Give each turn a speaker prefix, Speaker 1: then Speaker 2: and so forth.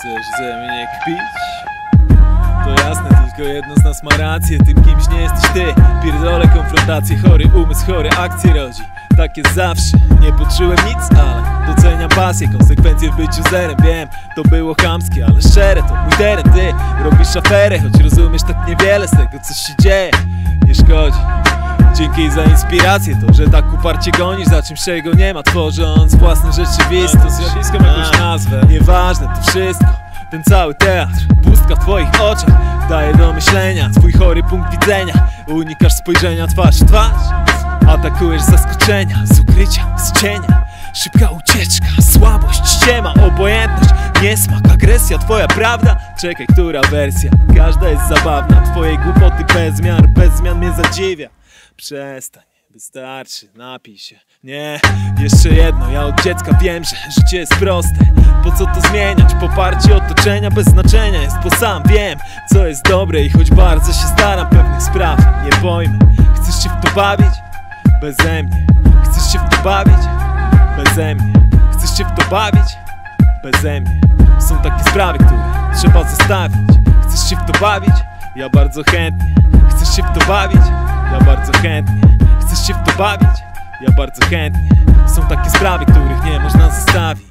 Speaker 1: Chcesz ze mnie kpić? To jasne, tylko jedno z nas ma rację Tym kimś nie jesteś ty. Pierdolę konfrontację, chory umysł, chory akcje rodzi. Tak jest zawsze, nie poczułem nic, ale Doceniam pasję, konsekwencje w byciu zerem. Wiem, to było chamskie, ale szczere To mój teren, ty. Robisz aferę Choć rozumiesz tak niewiele z tego, co się dzieje. Nie szkodzi Dzięki za inspirację, to, że tak uparcie gonisz za czymś, czego nie ma. Tworząc własną rzeczywistość.
Speaker 2: To zjawisko ma jakąś nazwę.
Speaker 1: Nieważne to wszystko, ten cały teatr Pustka w twoich oczach, daje do myślenia Twój chory punkt widzenia. Unikasz spojrzenia twarz w twarz. Atakujesz zaskoczenia, z ukrycia, z cienia. Szybka ucieczka, słabość, ściema, obojętność Niesmak, agresja, twoja prawda? Czekaj, która wersja? Każda jest zabawna Twojej głupoty bez zmian, bez zmian mnie zadziwia Przestań, wystarczy, napij się Nie, jeszcze jedno, ja od dziecka wiem, że życie jest proste Po co to zmieniać? Poparcie otoczenia bez znaczenia jest Bo sam wiem, co jest dobre i choć bardzo się staram Pewnych spraw nie pojmę Chcesz się w to bawić? Beze mnie Chcesz się w to bawić? Beze mnie Chcesz się w to bawić? Beze mnie Są takie sprawy, które trzeba zostawić Chcesz się w to bawić? Ja bardzo chętnie Chcesz się w to bawić? Ja bardzo chętnie Chcesz się w to bawić? Ja bardzo chętnie Są takie sprawy, których nie można zostawić